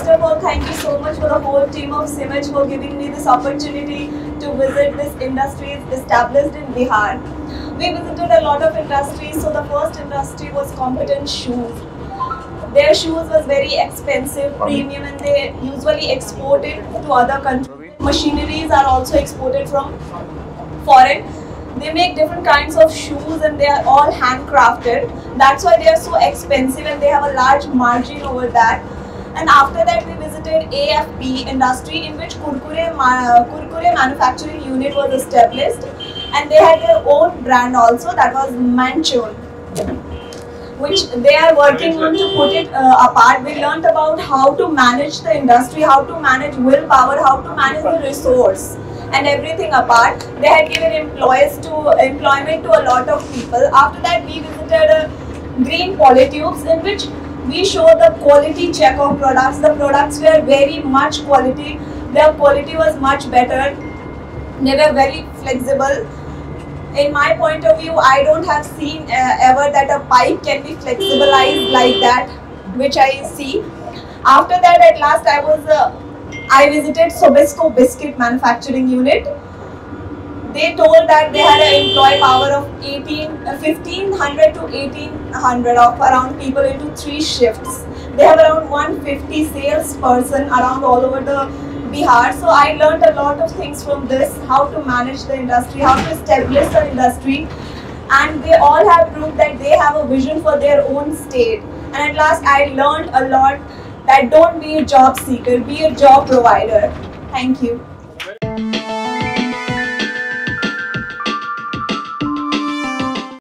First of all, thank you so much for the whole team of CIMAGE for giving me this opportunity to visit this industry established in Bihar. We visited a lot of industries. So the first industry was competent shoes. Their shoes was very expensive, premium, and they usually exported to other countries. Machineries are also exported from foreign. They make different kinds of shoes and they are all handcrafted. That's why they are so expensive and they have a large margin over that. And after that, we visited AFP industry in which Kurkure, ma- Kurkure manufacturing unit was established, and they had their own brand also that was Manchun, which they are working on to put it uh, apart. We learned about how to manage the industry, how to manage willpower, how to manage the resource and everything apart. They had given employees to employment to a lot of people. After that, we visited uh, green polytubes in which we show the quality check of products. The products were very much quality. Their quality was much better. They were very flexible. In my point of view, I don't have seen uh, ever that a pipe can be flexibilized like that, which I see. After that, at last, I was uh, I visited Sobisco biscuit manufacturing unit. They told that they had an employee power of 18, uh, 1500 to 1800 of around people into three shifts. They have around 150 salesperson around all over the Bihar. So I learned a lot of things from this, how to manage the industry, how to establish the industry. And they all have proved that they have a vision for their own state. And at last I learned a lot that don't be a job seeker, be a job provider. Thank you.